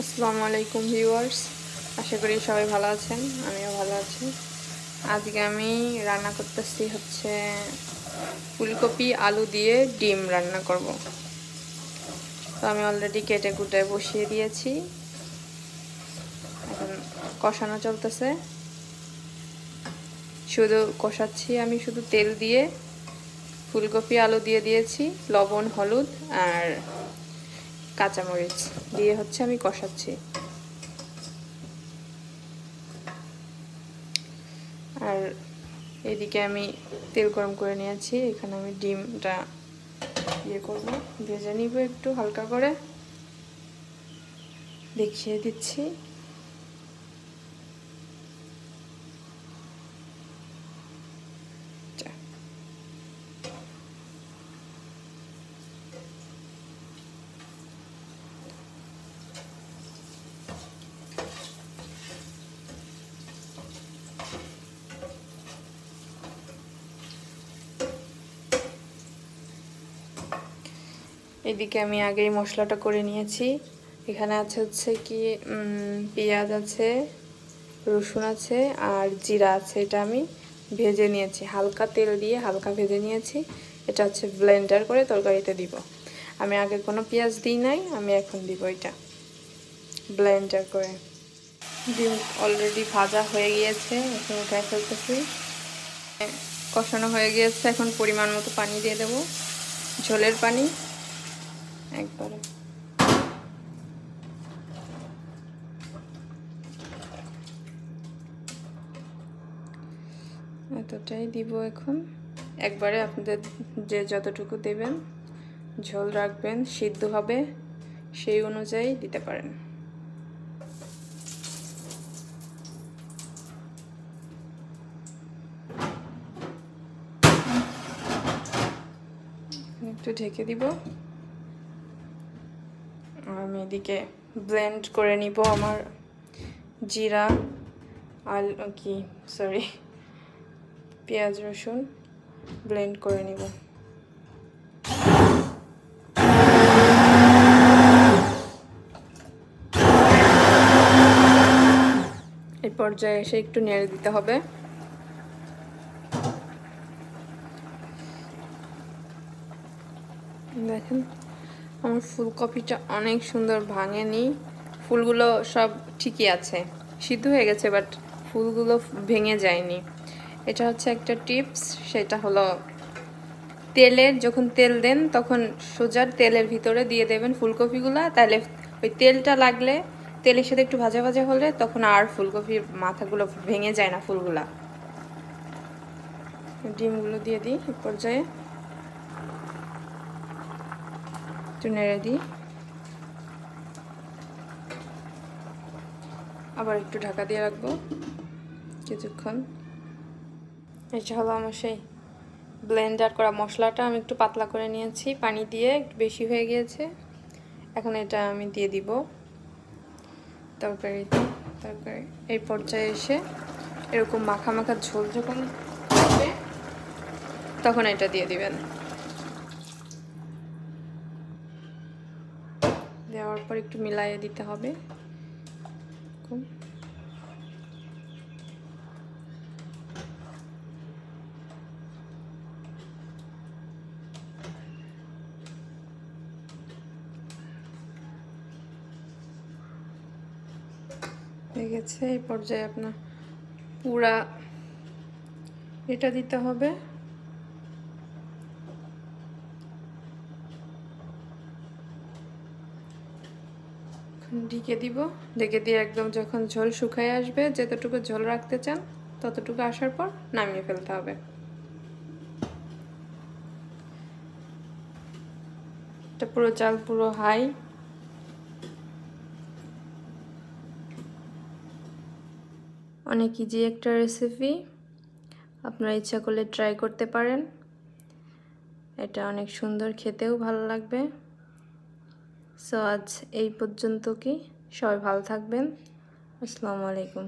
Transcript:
আসসালামু আলাইকুম ভিউয়ার্স। আশা করি সবাই ভালো আছেন, আমিও ভালো আছি। আজকে আমি রান্না করতেছি হচ্ছে ফুলকপি, আলু দিয়ে ডিম রান্না করব। তো আমি অলরেডি কেটে কুটে বসিয়ে দিয়েছি। এখন কষানো চলতেছে। শুধু কষাচ্ছি আমি শুধু তেল দিয়ে। ফুলকপি, আলু দিয়ে দিয়েছি, লবণ, হলুদ আর কাঁচামরিচ দিয়ে হচ্ছে আমি কষাচ্ছি। আর এদিকে আমি তেল গরম করে নিয়েছি, এখানে আমি ডিমটা ইয়ে করব, ভেজে নিব একটু হালকা করে। দেখিয়ে দিচ্ছি। এদিকে আমি আগেই মশলাটা করে নিয়েছি। এখানে আছে হচ্ছে কি পেঁয়াজ আছে, রসুন আছে আর জিরা আছে। এটা আমি ভেজে নিয়েছি। হালকা তেল দিয়ে হালকা ভেজে নিয়েছি। এটা হচ্ছে ব্লেন্ডার করে তরকারিতে দিব। আমি আগে কোনো পেঁয়াজ দিই নাই, আমি এখন দিব এটা ব্লেন্ডার করে। ডিম অলরেডি ভাজা হয়ে গিয়েছে, এখন উঠায় ফেলতেছি। কষানো হয়ে গিয়েছে, এখন পরিমাণ মতো পানি দিয়ে দেব। ঝোলের পানি। একবারে। এতটাই দিব এখন। একবারে আপনাদের যে যতটুকু দেবেন, ঝোল রাখবেন, সিদ্ধ হবে, সেই অনুযায়ী দিতে পারেন। একটু ঢেকে দিব। এদিকে ব্লেন্ড করে নিব আমার জিরা, আল কি সরি পেঁয়াজ, রসুন ব্লেন্ড করে নিব। এই পর্যায়ে এসে একটু নেড়ে দিতে হবে। দেখেন। আমার ফুলকপিটা অনেক সুন্দর ভাঙেনি। ফুলগুলো সব ঠিকই আছে। সিদ্ধ হয়ে গেছে বাট ফুলগুলো ভেঙে যায়নি। এটা হচ্ছে একটা টিপস, সেটা হলো তেলের যখন তেল দেন, তখন সোজার তেলের ভিতরে দিয়ে দেবেন ফুলকপিগুলো। তাহলে ওই তেলটা লাগলে, তেলের সাথে একটু ভাজা ভাজা হলে তখন আর ফুলকপির মাথাগুলো ভেঙে যায় না ফুলগুলা। ডিমগুলো দিয়ে দিই পর্যায়ে। একটু নেড়ে দিই। আবার একটু ঢাকা দিয়ে রাখব কিছুক্ষণ। এটা হলো আমার সেই ব্লেন্ডার করা মশলাটা আমি একটু পাতলা করে নিয়েছি। পানি দিয়ে একটু বেশি হয়ে গিয়েছে। এখন এটা আমি দিয়ে দিব। তরকারিতে তরকারি। এই পর্যায়ে এসে এরকম মাখা মাখা ঝোল যখন তখন এটা দিয়ে দিবেন। দেওয়ার পর একটু মিলাইয়ে দিতে হবে। হয়ে গেছে, এই পর্যায়ে আপনার পুরা এটা দিতে হবে। ঢেকে দিব। ঢেকে দিয়ে একদম যখন ঝোল শুকায় আসবে, যতটুকু ঝোল রাখতে চান, ততটুকু আসার পর নামিয়ে ফেলতে হবে। এটা পুরো চাল পুরো হাই। অনেক ইজি একটা রেসিপি আপনারা ইচ্ছা করলে ট্রাই করতে পারেন। এটা অনেক সুন্দর, খেতেও ভালো লাগবে। সো আজ এই পর্যন্ত কি? সবাই ভালো থাকবেন। আসসালামু আলাইকুম।